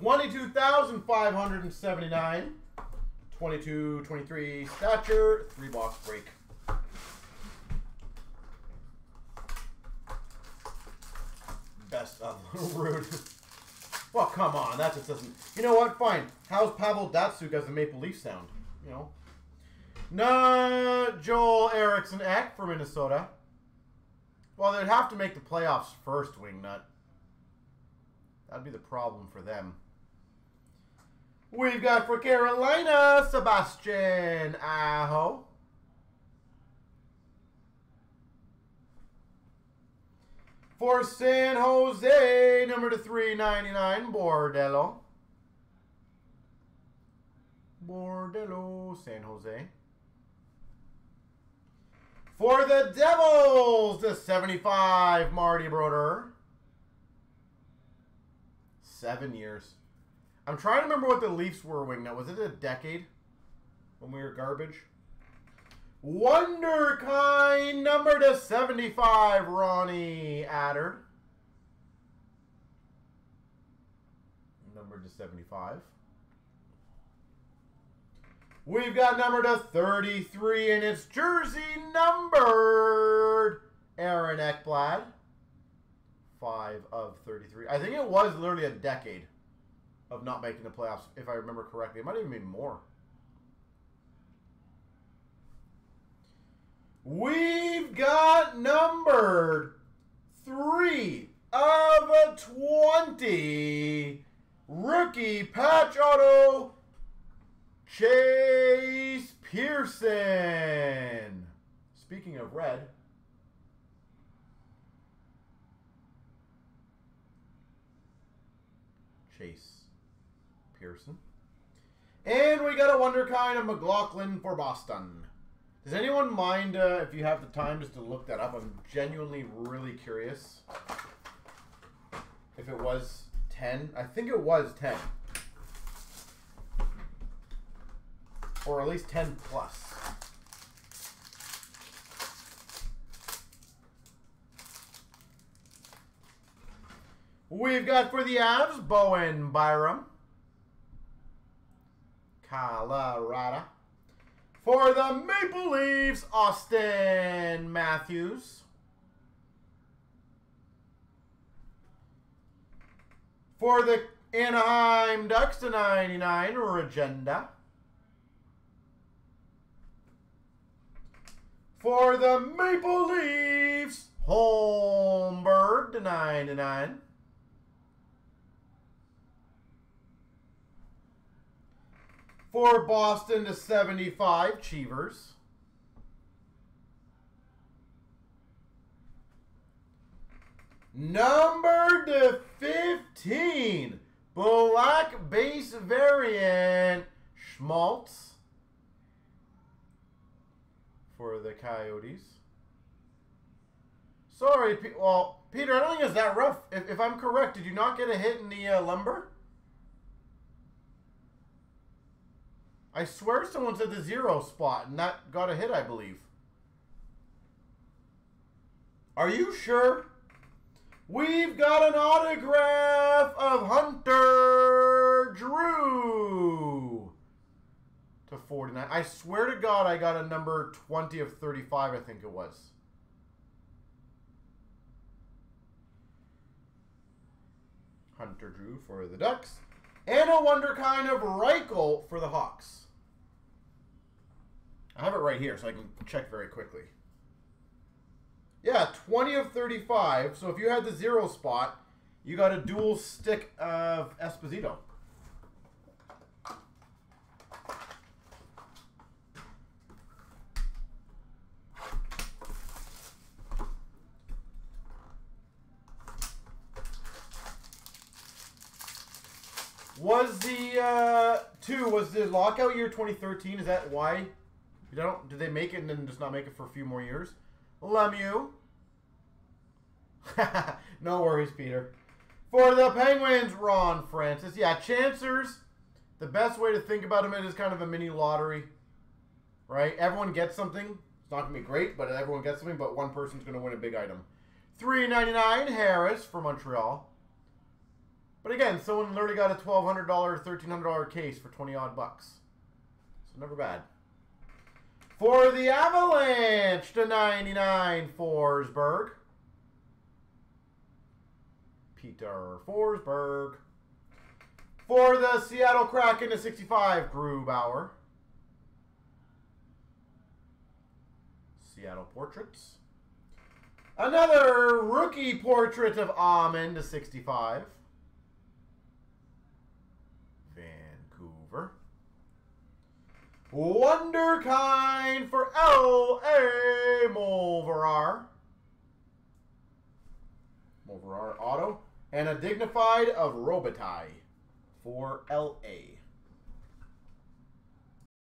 22,579. 22, 23 stature, three box break. Best of rude. well, come on, that just doesn't. You know what? Fine. How's Pavel Datsyuk as the Maple Leaf sound? You know. No, Joel Eriksson Ek for Minnesota. Well, they'd have to make the playoffs first, Wingnut. That'd be the problem for them. We've got for Carolina, Sebastian Aho. For San Jose, number to 399, Bordeleau. Bordeleau, San Jose. For the Devils, the 75, Marty Brodeur. Seven years. I'm trying to remember what the Leafs were wing now. Was it a decade when we were garbage? Wonderkind number to 75, Ronnie Attard. Number to 75. We've got number to 33, and it's jersey numbered Aaron Ekblad. 5 of 33. I think it was literally a decade of not making the playoffs, if I remember correctly. It might even be more. We've got number 3 of a 20. Rookie patch auto Chase Pearson. Speaking of red, Chase Pearson. And we got a wonder kind of McLaughlin for Boston. Does anyone mind uh, if you have the time just to look that up? I'm genuinely really curious. If it was 10. I think it was 10. Or at least 10 plus. We've got for the Avs, Bowen Byram. Colorado. For the Maple Leafs, Auston Matthews. For the Anaheim Ducks to 99, Regenda. For the Maple Leafs, Holmberg to 99. For Boston to 75, Cheevers. Number to 15, Black Base Variant, Schmaltz. For the Coyotes. Sorry, well, Peter, I don't think it's that rough. If, if I'm correct, did you not get a hit in the uh, lumber? I swear someone's at the zero spot, and that got a hit, I believe. Are you sure? We've got an autograph of Hunter Drew to 49. I swear to God I got a number 20 of 35, I think it was. Hunter Drew for the Ducks. And a wonder kind of Reichel for the Hawks. I have it right here so I can check very quickly. Yeah, 20 of 35. So if you had the zero spot, you got a dual stick of Esposito. Was the uh, two was the lockout year 2013? Is that why? You don't? Did they make it and then just not make it for a few more years? Lemieux. no worries, Peter. For the Penguins, Ron Francis. Yeah, Chancers. The best way to think about them is kind of a mini lottery, right? Everyone gets something. It's not gonna be great, but everyone gets something. But one person's gonna win a big item. Three ninety nine. Harris for Montreal. But again, someone literally got a $1,200, $1,300 case for 20 odd bucks. So never bad. For the Avalanche to 99, Forsberg. Peter Forsberg. For the Seattle Kraken to 65, Grubauer. Seattle Portraits. Another rookie portrait of Aman to 65. Vancouver. Wonderkind for L.A. Mulverar. Mulverar auto. And a dignified of Robitaille for L.A.